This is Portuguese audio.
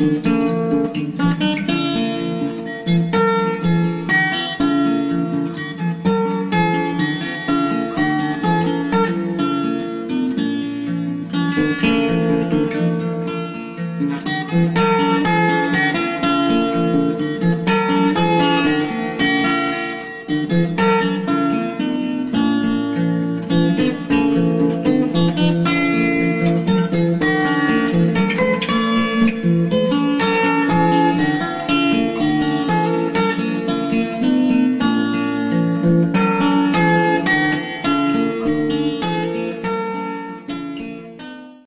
Música